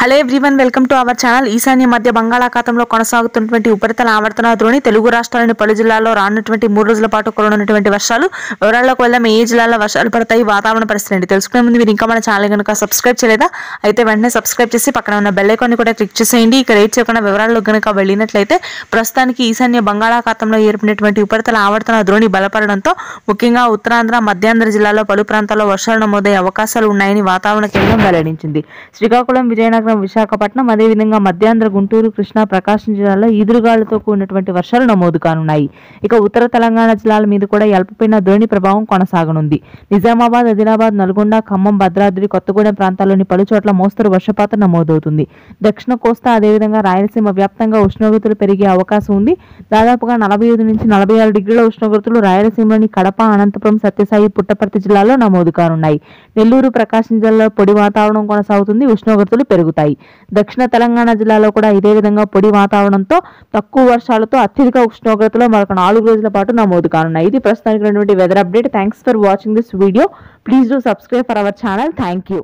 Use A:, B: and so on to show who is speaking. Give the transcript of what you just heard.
A: Hello everyone welcome to our channel. ఈశాన్య మధ్య బంగాళాఖాతంలో కొనసాగుతున్నటువంటి ఉపరితల ఆవర్తన ద్రోణి తెలుగు రాష్ట్రాల్లోని పలు జిల్లాల్లో రానున్నటువంటి మూడు రోజుల పాటు కురనున్నటువంటి వర్షాలు. వివరాల్లోకి వెళ్దాం. ఏ జిల్లాలో వర్షాలు పడతాయి వాతావరణ పరిస్థితి ఏంటి? తెలుసుకునే ముందు మీరు ఇంకా మన ఛానల్ కనుక సబ్స్క్రైబ్ చేయలేదా? అయితే వెంటనే సబ్స్క్రైబ్ చేసి పక్కన ఉన్న బెల్ ఐకాన్ని కూడా క్లిక్ చేసేయండి. ఇక రేట్ చేయకుండా వివరాల్లో కనుక వెళ్ళినట్లయితే ప్రస్తుతానికి ఈశాన్య బంగాళాఖాతంలో ఏర్పడినటువంటి ఉపరితల ఆవర్తన ద్రోణి బలపడడంతో ముఖ్యంగా ఉత్తరాంధ్ర మధ్యాంధ్ర జిల్లాలో పలు ప్రాంతాల్లో వర్షాలు నమోదయ్యే అవకాశాలు ఉన్నాయని వాతావరణ కేంద్రం వెల్లడించింది. శ్రీకాకుళం విజయనగరం విశాఖపట్నం అదేవిధంగా మధ్యాంధ్ర గుంటూరు కృష్ణా ప్రకాశం జిల్లాలో ఈదురుగాలులతో కూడినటువంటి వర్షాలు నమోదు కానున్నాయి. ఇక ఉత్తర తెలంగాణ జిల్లాల మీద కూడా అల్పపీడన ద్రోణి ప్రభావం కొనసాగనుంది. నిజామాబాద్ ఆదిలాబాద్ నల్గొండ ఖమ్మం భద్రాద్రి కొత్తగూడెం ప్రాంతాల్లోని పలు చోట్ల మోస్తరు వర్షపాతం నమోదవుతుంది. దక్షిణ కోస్తా అదేవిధంగా రాయలసీమ వ్యాప్తంగా ఉష్ణోగ్రతలు పెరిగే అవకాశం ఉంది. దాదాపుగా నలభై ఐదు నుంచి నలభై ఆరు డిగ్రీల ఉష్ణోగ్రతలు రాయలసీమలోని కడప అనంతపురం సత్యసాయి పుట్టపర్తి జిల్లాలో నమోదు కానున్నాయి. నెల్లూరు ప్రకాశం జిల్లాలో పొడి వాతావరణం కొనసాగుతుంది. ఉష్ణోగ్రతలు పెరుగుతాయి. దక్షిణ తెలంగాణ జిల్లాలో కూడా ఇదే విధంగా పొడి వాతావరణంతో తక్కువ వర్షాలతో అత్యధిక ఉష్ణోగ్రతలో మరొక నాలుగు రోజుల పాటు నమోదు కానున్నాయి. ఇది ప్రస్తుతానికి weather update thanks for watching this video please do subscribe for our channel thank you